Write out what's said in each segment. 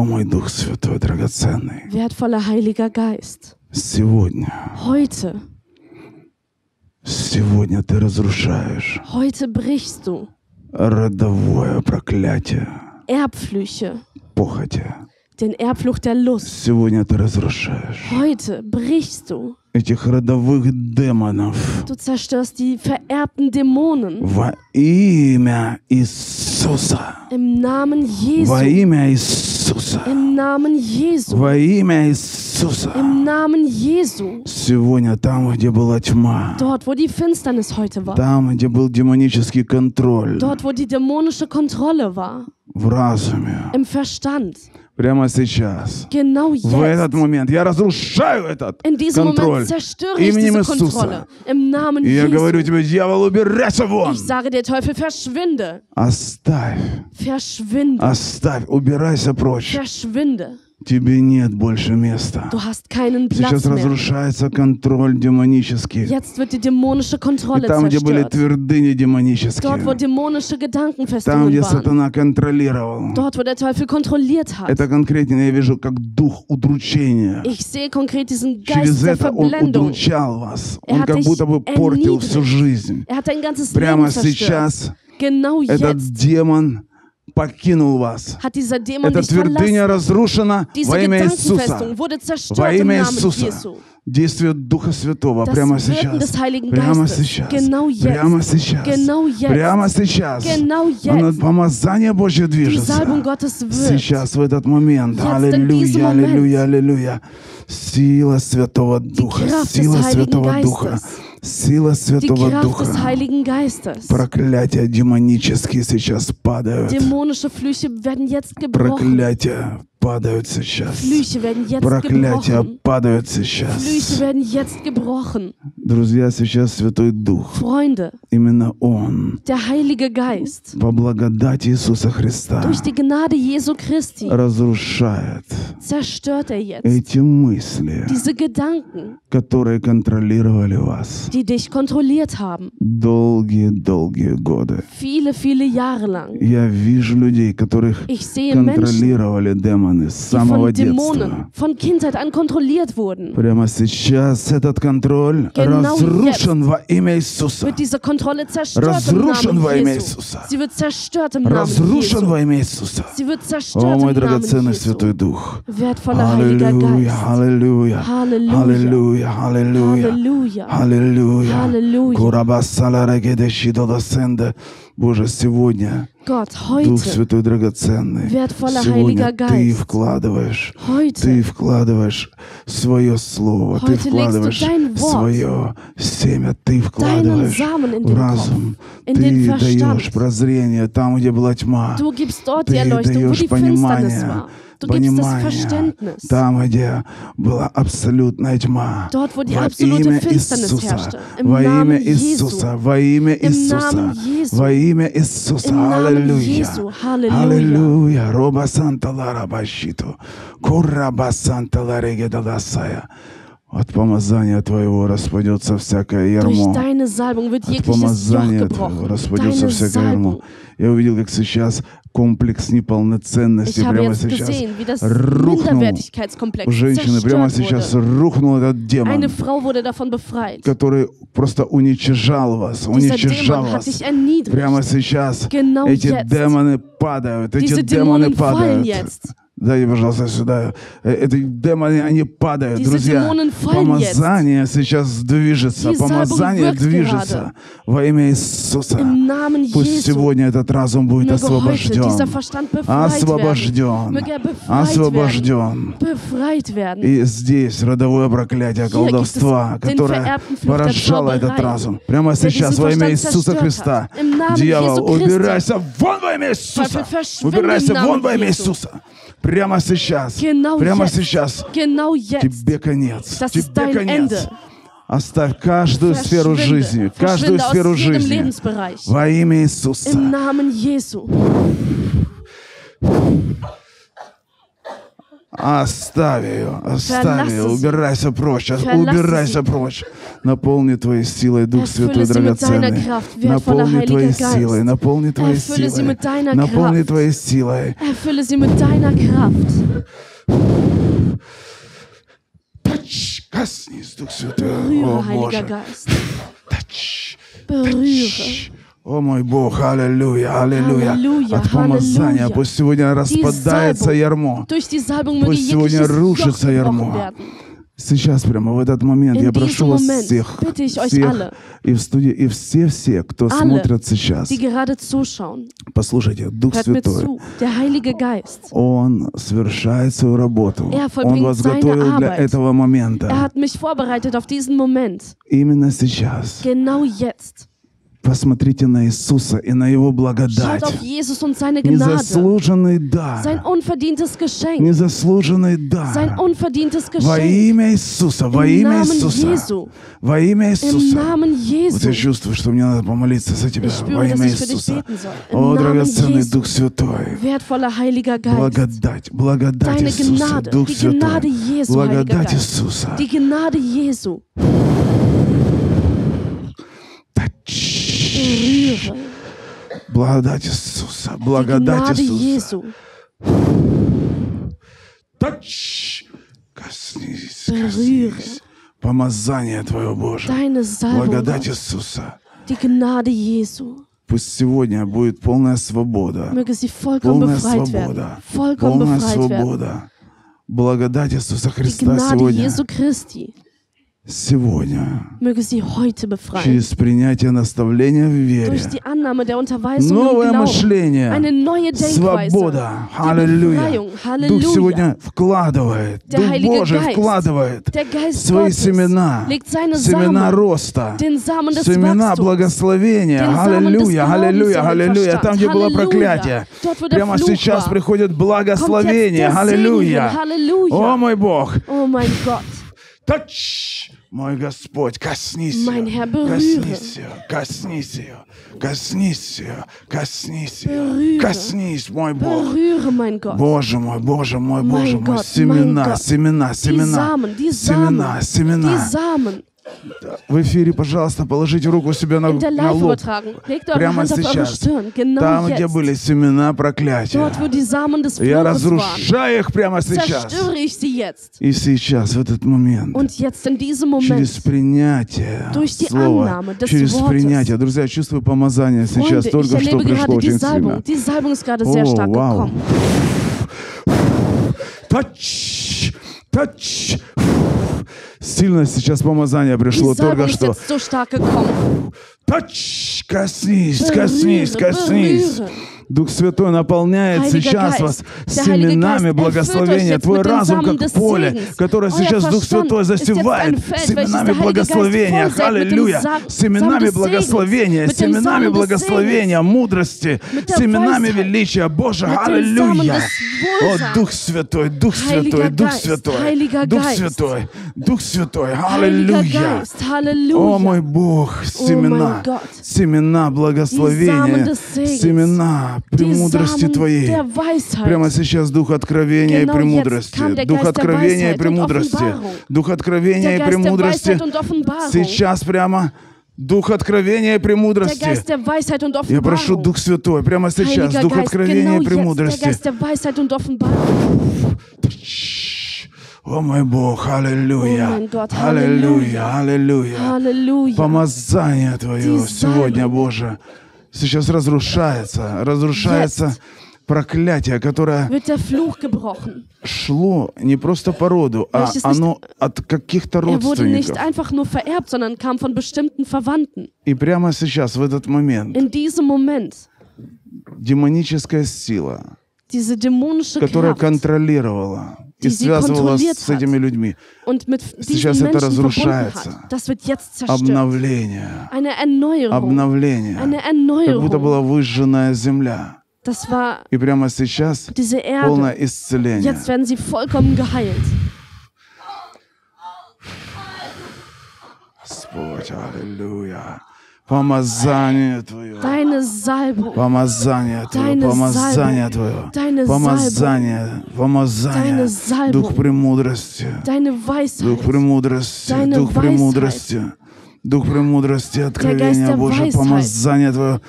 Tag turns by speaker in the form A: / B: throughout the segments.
A: О, мой Дух Святой, драгоценный,
B: Wertvoller Heiliger Geist,
A: сегодня,
B: heute,
A: сегодня ты разрушаешь
B: heute brichst du
A: родовое проклятие
B: Erbflüche,
A: похоти.
B: den Erbfluch der Lust.
A: Сегодня ты разрушаешь
B: Heute brichst du.
A: этих родовых демонов
B: Du zerstörst die vererbten Dämonen
A: во имя Иисуса.
B: im Namen
A: Во
B: Jesu.
A: имя Иисуса.
B: Jesu.
A: Во имя Иисуса. Сегодня там, где была тьма,
B: Dort, wo die Finsternis heute war.
A: там, где был демонический контроль
B: Dort, wo die dämonische Kontrolle war.
A: в разуме,
B: Im Verstand.
A: Прямо сейчас,
B: Genau
A: в этот
B: jetzt.
A: момент, я разрушаю этот контроль именем. Иисуса. И я говорю
B: Jesu.
A: тебе, дьявол, убирайся вон!
B: Ich sage dir, Teufel, verschwinde.
A: Оставь,
B: Verschwinde.
A: оставь, убирайся прочь.
B: Verschwinde.
A: Тебе нет больше места.
B: Du hast keinen
A: Сейчас
B: Platz mehr.
A: разрушается контроль демонический.
B: Jetzt wird die dämonische
A: И там, где были
B: zerstört.
A: твердыни демонические,
B: Dort, wo dämonische Gedanken
A: там, где
B: waren.
A: сатана контролировал,
B: Dort, wo der Teufel kontrolliert hat.
A: это конкретно я вижу как дух удручения.
B: Ich sehe konkret diesen
A: Через
B: Geist der
A: это он удручал вас.
B: Er
A: Он как будто бы портил всю жизнь.
B: Er hat dein ganzes
A: Прямо
B: Leben zerstört.
A: сейчас
B: Genau
A: этот
B: jetzt
A: демон покинул вас. Эта твердыня разрушена во имя Иисуса. Во имя Иисуса. Действие Духа Святого прямо сейчас. Прямо сейчас. Прямо сейчас. Прямо сейчас.
B: Genau
A: Оно-. Помазание Божье движется. Сейчас, в этот момент. Аллилуйя, аллилуйя, аллилуйя. Сила Святого Духа. Сила Святого Духа. Сила Святого Духа.
B: Geistes.
A: Проклятия демонические сейчас падают. Проклятия падают сейчас. Проклятия падают сейчас. Друзья, сейчас Святой Дух,
B: Freunde,
A: именно Он,
B: der Heilige Geist
A: по благодати Иисуса Христа,
B: durch die Gnade Jesu Christi
A: разрушает
B: zerstört er jetzt
A: эти мысли,
B: diese Gedanken,
A: которые контролировали вас
B: die dich kontrolliert haben,
A: долгие-долгие годы.
B: viele, viele Jahre lang.
A: Я вижу людей, которых
B: Ich sehe Menschen,
A: контролировали демоны с
B: die
A: самого
B: von
A: детства.
B: Dämonen, von Kindheit an kontrolliert wurden.
A: Прямо сейчас этот контроль
B: Genau
A: разрушен во имя Иисуса.
B: Wird diese Kontrolle zerstört im
A: Разрушен во
B: Namen
A: имя
B: Jesu.
A: Иисуса.
B: Sie wird zerstört im Namen
A: Разрушен
B: Jesu.
A: во имя Иисуса.
B: Sie wird
A: О,
B: zerstört
A: мой
B: im Namen
A: драгоценный
B: Jesu.
A: Святой Дух.
B: Wertvoller Heiliger
A: Аллилуйя,
B: Geist.
A: аллилуйя,
B: Halleluja.
A: аллилуйя, аллилуйя,
B: Halleluja.
A: аллилуйя.
B: Halleluja.
A: Курабасала рагедешидо досенде. Боже, сегодня
B: Gott,
A: Дух
B: heute,
A: Святой драгоценный. Сегодня
B: Heiliger
A: Ты
B: Geist.
A: вкладываешь, ты
B: heute,
A: вкладываешь свое слово, ты вкладываешь свое семя, ты вкладываешь в разум,
B: Kopf,
A: ты даешь прозрение там, где была тьма. Ты даешь понимание.
B: Du
A: понимание там, где была абсолютная тьма.
B: Dort,
A: во имя Иисуса, во имя Иисуса, во имя Иисуса, во имя Иисуса. Аллилуйя. Аллилуйя. Роба Санта Лара Башиту. Кураба Санта Лареге Даласая. От помазания Твоего распадется всякое ярмо. От помазания Твоего распадется всякое ярмо. Я увидел, как сейчас комплекс неполноценности прямо сейчас
B: gesehen,
A: рухнул у женщины. Прямо сейчас рухнул этот демон, который просто уничижал вас, уничижал вас. Прямо сейчас
B: Genau
A: эти
B: jetzt.
A: демоны падают, эти
B: Diese
A: демоны падают.
B: jetzt.
A: Дайте, пожалуйста, сюда. Э, Эти демоны, они падают, друзья. Помазание сейчас движется, помазание движется во имя Иисуса. Пусть сегодня этот разум будет освобожден. Освобожден. Освобожден. И здесь родовое проклятие колдовства, которое поражало этот разум. Прямо сейчас во имя Иисуса Христа. Дьявол, убирайся вон во имя Иисуса. Убирайся вон во имя. Иисуса. Прямо сейчас.
B: Genau
A: Прямо
B: jetzt.
A: сейчас.
B: Genau jetzt.
A: Тебе конец.
B: Das
A: Тебе конец.
B: Ende.
A: Оставь каждую сферу жизни, каждую сферу жизни во имя
B: Im
A: Иисуса.
B: Namen Jesu.
A: Оставь ее, оставь ее, убирайся прочь, убирайся прочь. Наполни твоей силой, Дух Святой драгоценный. Наполни твоей силой, наполни твоей силой, наполни твоей силой.
B: Erfülle sie mit deiner Kraft.
A: Коснись, Дух Святой. О, Боже.
B: Berühre.
A: О мой Бог, аллилуйя, аллилуйя. От помазания
B: аллилуйя.
A: пусть сегодня распадается ярмо. Пусть сегодня рушится ярмо. Сейчас прямо в этот момент
B: In
A: я прошу вас
B: Moment
A: всех, всех
B: alle,
A: и в студии, и все-все, кто
B: Alle,
A: смотрят сейчас.
B: zuschauen.
A: Послушайте, Дух Святой,
B: zu. Geist.
A: Он совершает свою работу.
B: Er
A: Он вас готовил для этого
B: Er
A: момента.
B: Moment.
A: Именно сейчас.
B: Genau jetzt.
A: Посмотрите на Иисуса и на Его благодать. Незаслуженный
B: Sein
A: дар.
B: unverdientes Geschenk.
A: Незаслуженный
B: Sein
A: дар.
B: unverdientes
A: Во
B: Geschenk.
A: имя Иисуса, во
B: Im
A: имя
B: Namen
A: Иисуса.
B: Jesu.
A: Во имя
B: Im
A: Иисуса.
B: Namen
A: Вот я
B: Jesu.
A: чувствую, что мне надо помолиться за тебя во
B: spüre, dass
A: имя Иисуса. О,
B: Im
A: драгоценный
B: Jesu.
A: Дух Святой.
B: Wertvoller Heiliger Geist.
A: Благодать, благодать
B: Deine
A: Иисуса,
B: Gnade,
A: Дух
B: die Gnade
A: Святой.
B: Jesu,
A: Благодать. Иисуса.
B: Die Gnade Jesu. Berühre.
A: Благодать Иисуса, благодать Иисуса. Тач. Коснись, коснись. Помазание Твое, Боже. Благодать. Иисуса. Пусть сегодня будет полная свобода. Полная свобода. Полная свобода. Благодать Иисуса Христа сегодня. Сегодня.
B: Möge sie heute befreien.
A: Через принятие наставления в вере.
B: Durch die Annahme der Unterweisung
A: Новое
B: im Glauben.
A: мышление.
B: Eine neue Denkweise.
A: Свобода. Аллилуйя. Дух сегодня вкладывает.
B: Der
A: Дух
B: Heilige
A: Божий
B: Geist.
A: вкладывает
B: Der Geist
A: свои
B: Gottes
A: семена.
B: legt seine
A: Семена
B: Samen,
A: роста.
B: den Samen des
A: Семена
B: Wachstums,
A: благословения. Аллилуйя, аллилуйя, аллилуйя. Там, где было проклятие. Прямо сейчас приходит благословение. Аллилуйя. О, мой Бог.
B: Oh Gott.
A: Тач! Мой Господь, коснись ее, коснись ее, коснись ее, коснись ее, коснись ее, коснись, мой Бог. Боже мой, Боже мой, Боже мой, семена, семена, семена, семена, семена. В эфире, пожалуйста, положите руку себе на, на лоб. Прямо сейчас. Там, где были семена проклятия. Я разрушаю их прямо сейчас. И сейчас, в этот момент, через принятие слова, через принятие. Друзья, чувствую помазание сейчас только что пришло очень сильно.
B: Salbung. Die Salbung ist
A: Сильно сейчас помазание пришло только что. Тач! Коснись, коснись,
B: Berühre,
A: коснись. Дух Святой наполняет сейчас вас семенами благословения. Твой разум как поле, которое сейчас Дух Святой засевает семенами благословения. Аллилуйя! Семенами благословения, семенами благословения, мудрости, семенами величия. Боже, аллилуйя! О. Дух Святой, Дух Святой, Дух Святой, Дух. Святой, Дух Святой, аллилуйя! О, мой Бог, семена, семена благословения, семена премудрости Твоей. Прямо сейчас дух откровения и премудрости. Дух откровения и премудрости. Дух откровения и премудрости. Сейчас прямо дух откровения и премудрости. Я прошу. Дух Святой, прямо сейчас, дух откровения и премудрости. О мой Бог, аллилуйя. Аллилуйя, аллилуйя. Помазание Твое сегодня. Боже, сейчас разрушается, разрушается проклятие, которое шло не просто по роду, а оно от каких-то
B: Er
A: родственников.
B: vererbt.
A: И прямо сейчас, в этот момент,
B: Moment,
A: демоническая сила, которая контролировала и связывала с этими людьми, Сейчас это разрушается. обновление, обновление, как будто была выжженная земля. И прямо сейчас полное исцеление.
B: Jetzt werden sie vollkommen geheilt.
A: Господь, аллилуйя. Помазание Твое.
B: deine Salbung,
A: Помазание Твое,
B: Deine
A: помазание
B: Salbung.
A: Твое,
B: Deine
A: помазание, помазание,
B: Deine Salbung.
A: Дух премудрости,
B: deine
A: Дух
B: Weisheit,
A: премудрости,
B: Deine
A: Дух премудрости, Дух премудрости, откровения Божие, помазание Твое.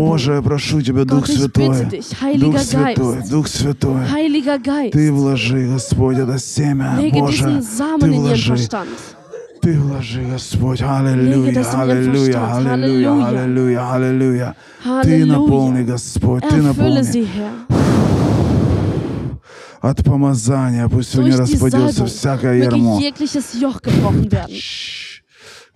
A: Боже, я прошу Тебя, Дух Святой, Дух Святой. Дух Святой, Ты вложи, Господь, это семя, Боже, Ты вложи. Ты вложи, Господь, аллилуйя, аллилуйя, аллилуйя, аллилуйя, аллилуйя. Ты наполни, Господь, Ты наполни. От помазания пусть сегодня распадется всякое ярмо.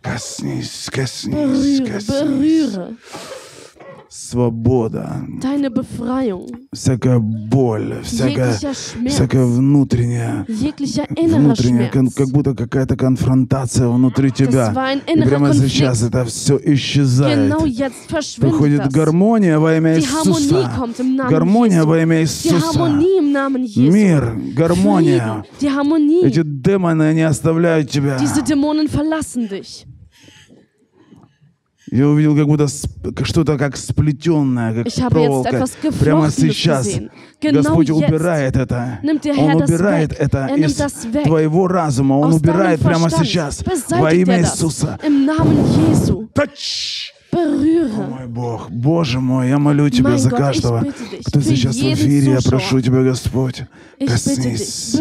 A: Коснись, коснись, коснись. Свобода,
B: deine Befreiung.
A: всякая боль, всякая,
B: Jeglicher Schmerz,
A: всякая внутренняя,
B: jeglicher innerer
A: внутренняя, кон-
B: Schmerz.
A: как будто какая-то конфронтация внутри тебя.
B: war ein
A: И
B: innerer
A: прямо
B: Konflikt.
A: сейчас это все исчезает.
B: Genau jetzt verschwindet
A: Приходит
B: das.
A: гармония во имя
B: Die Harmonie
A: Иисуса.
B: kommt im Namen
A: Гармония
B: Jesu.
A: во имя
B: Die
A: Иисуса.
B: Harmonie im Namen Jesu.
A: Мир, гармония.
B: Frieden, die Harmonie.
A: Эти демоны, они оставляют тебя.
B: Diese Dämonen verlassen dich.
A: Я увидел как будто что-то как сплетенное, как проволока. Прямо сейчас.
B: Genau
A: Господь
B: jetzt
A: убирает это. Он убирает это
B: Er
A: из твоего разума. Он
B: Aus
A: убирает прямо сейчас во имя. Иисуса.
B: Im Berühre.
A: Мой Бог, Боже мой, я молю Тебя за каждого, кто сейчас в эфире. Я прошу Тебя, Господь, коснись,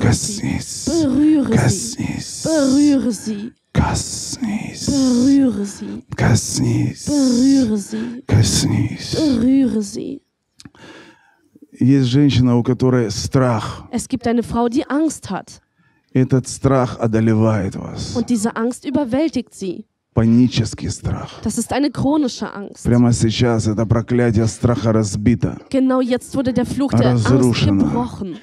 A: коснись, коснись, коснись, коснись, коснись. Есть женщина, у которой страх.
B: Es gibt eine Frau, die Angst hat.
A: Этот страх одолевает вас.
B: Und diese Angst überwältigt sie.
A: Панический страх.
B: Das ist eine chronische Angst.
A: Прямо сейчас это проклятие страха разбито.
B: Genau jetzt wurde der Fluch der Angst gebrochen.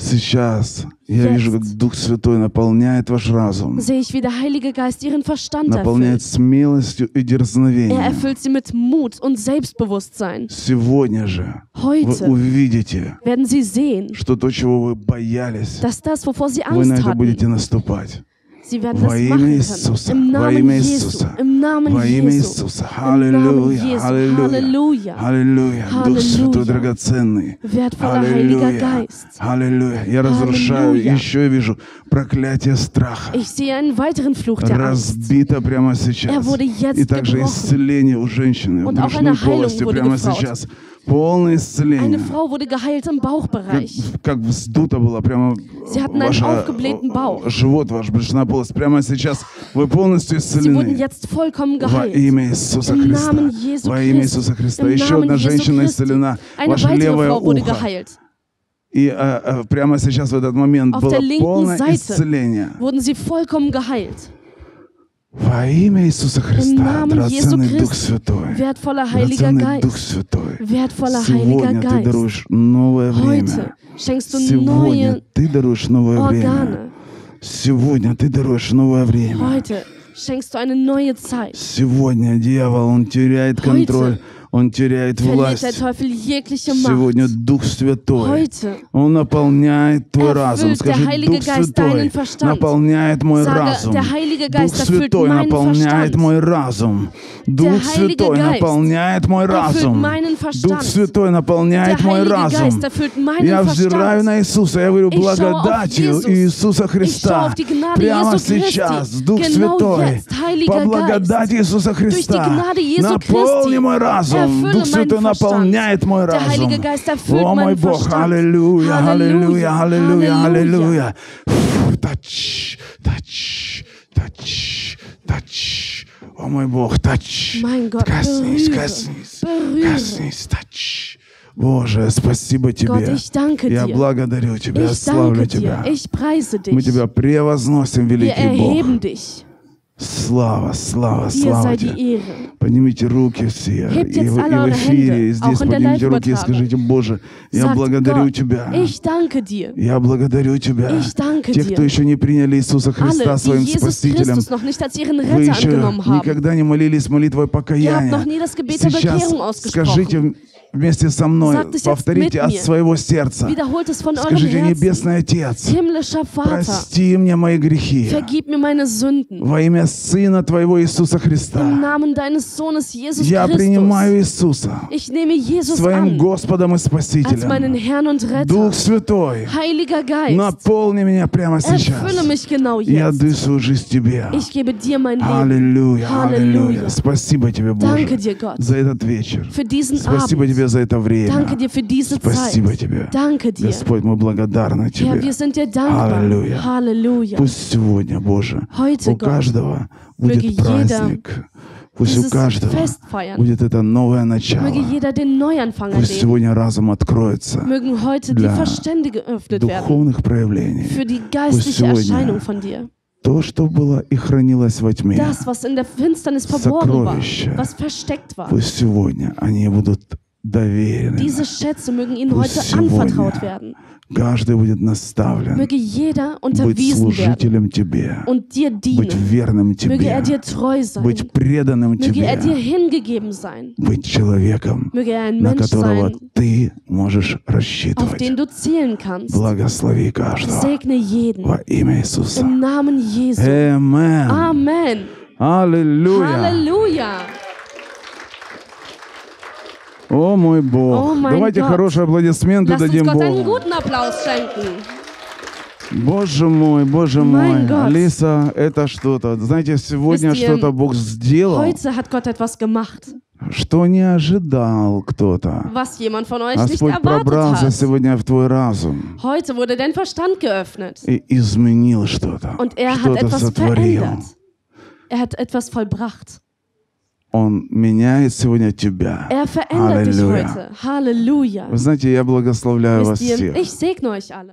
A: Сейчас я
B: Jetzt.
A: вижу, как Дух Святой наполняет ваш разум,
B: Sehe ich, wie der Heilige Geist ihren Verstand
A: наполняет
B: erfüllt.
A: смелостью и
B: Er
A: дерзновением.
B: erfüllt sie mit Mut und Selbstbewusstsein.
A: Сегодня же вы
B: Heute
A: увидите,
B: werden sie sehen,
A: что то, чего вы боялись,
B: dass das, wovor sie
A: вы на
B: Angst
A: это будете
B: hatten,
A: наступать.
B: Werden
A: Во имя Иисуса, во имя. Иисуса, Во имя. Иисуса. Аллилуйя, аллилуйя, аллилуйя. Дух Святой драгоценный. Аллилуйя, аллилуйя. Я разрушаю, еще вижу проклятие страха. Разбито прямо сейчас.
B: Jetzt
A: И также исцеление у женщины в брюшной полости прямо сейчас. Полное
B: Eine
A: исцеление.
B: Frau wurde geheilt im
A: Как,
B: Bauchbereich.
A: как вздуто было прямо
B: Sie hatten einen
A: ваша,
B: aufgeblähten Bauch.
A: живот ваш, брюшная полость. Прямо сейчас вы полностью
B: Sie wurden
A: исцелены.
B: jetzt vollkommen
A: Во
B: geheilt.
A: имя Иисуса
B: Im
A: Христа.
B: Namen Jesu
A: Во имя. Иисуса Христа.
B: Im
A: Еще
B: Namen
A: одна женщина
B: Christi.
A: исцелена.
B: Eine
A: Ваше левое
B: Frau wurde
A: ухо.
B: geheilt.
A: И а, прямо сейчас в этот момент
B: Auf
A: было полное
B: Seite
A: исцеление.
B: wurden sie vollkommen geheilt.
A: Во имя Иисуса Христа. Драгоценный Дух. Святой.
B: Wertvoller Heiliger
A: Дух. Святой.
B: Wertvoller Heiliger
A: Сегодня ты даруешь новое время. Сегодня ты даруешь новое время. Сегодня ты даруешь новое время.
B: Heute schenkst du eine neue Zeit.
A: Сегодня дьявол, он теряет контроль, он теряет власть. Сегодня. Дух Святой, он наполняет твой разум. Скажи, Дух Святой наполняет мой разум. Дух Святой наполняет мой разум. Дух Святой наполняет мой разум. Дух. Святой наполняет мой разум. Я взираю на Иисуса, я говорю, благодатью. Иисуса Христа. Прямо сейчас, Дух Святой, по благодати Иисуса Христа, наполни мой разум.
B: Erfülle
A: Дух Святой наполняет мой разум. О мой Бог, аллилуйя, аллилуйя, аллилуйя, аллилуйя. Тач, тач, тач, тач. О мой Бог, тач.
B: Gott,
A: Коснись, коснись, коснись, тач. Боже, спасибо
B: Gott,
A: Тебе.
B: danke
A: Я благодарю Тебя, я славлю. Тебя. Мы. Тебя превозносим, великий Бог.
B: dich.
A: Слава, слава, слава Тебе. Поднимите руки все.
B: Hebt
A: И и в эфире, и здесь поднимите руки и скажите, Боже, я
B: Sagt
A: благодарю
B: Gott,
A: Тебя.
B: ich danke dir.
A: Я благодарю Тебя.
B: Ich danke
A: Те,
B: dir.
A: кто еще не приняли Иисуса Христа своим
B: Jesus
A: Спасителем,
B: Christus noch nicht als ihren
A: вы еще
B: haben.
A: никогда не молились молитвой
B: Ihr habt noch
A: покаяния.
B: nie das Gebet der
A: Сейчас скажите. Вместе со мной. Повторите от своего сердца. Скажите. Небесный Отец, прости мне мои грехи во имя Сына Твоего Иисуса Христа. Я принимаю Иисуса своим Господом и Спасителем. Дух Святой, наполни меня прямо сейчас. Я дышу жизнь Тебе. Аллилуйя, аллилуйя. Спасибо Тебе, Боже, за этот вечер. Спасибо
B: Abend.
A: Тебе за это
B: Danke
A: время.
B: dir für diese
A: Спасибо
B: Zeit.
A: Тебе.
B: Danke dir.
A: Господь, мы благодарны
B: Herr,
A: Тебе.
B: wir sind dir dankbar.
A: Halleluja.
B: Halleluja.
A: Пусть сегодня, Боже,
B: Heute,
A: у
B: Gott,
A: каждого
B: möge
A: будет
B: jeder
A: праздник. Пусть у каждого будет это новое начало. Пусть сегодня разум откроется для духовных проявлений.
B: geistliche
A: сегодня. То, что было и хранилось во тьме,
B: Das, was in der Finsternis verborgen war,
A: Сокровища.
B: was versteckt war.
A: пусть сегодня они будут доверены.
B: Diese Schätze mögen ihnen heute anvertraut werden.
A: Каждый будет наставлен
B: Möge jeder
A: быть
B: unterwiesen werden
A: служителем Тебе,
B: und dir
A: быть
B: dienen.
A: верным
B: Möge er
A: Тебе,
B: dir treu sein.
A: быть преданным
B: Möge er dir
A: Тебе,
B: hingegeben sein.
A: быть человеком,
B: Möge er ein
A: на
B: Mensch
A: которого
B: sein,
A: ты можешь
B: auf
A: рассчитывать.
B: den du zählen kannst.
A: Благослови каждого
B: Segne jeden.
A: во имя Иисуса.
B: Im Namen Jesu.
A: Amen.
B: Amen.
A: Аллилуйя.
B: Halleluja.
A: О мой Бог.
B: О, мой
A: Давайте хорошие аплодисменты
B: Lasst uns
A: дадим
B: einen
A: Богу.
B: guten Applaus schenken.
A: Боже мой, Боже
B: Mein
A: мой.
B: Gott.
A: Алиса, это что-то. Знаете, сегодня
B: Wisst ihr,
A: что-то Бог сделал,
B: Heute hat Gott etwas gemacht,
A: что не ожидал кто-то.
B: was jemand von euch nicht
A: Господь
B: erwartet
A: пробрался
B: hat.
A: сегодня в твой разум
B: Heute wurde dein Verstand geöffnet
A: и изменил что-то.
B: und er hat
A: Что-то
B: etwas
A: сотворил.
B: verändert. Er hat etwas vollbracht.
A: Он меняет сегодня тебя.
B: Er verändert dich
A: Halleluja.
B: heute. Halleluja.
A: Вы знаете, я благословляю вас всех.
B: ich segne euch alle.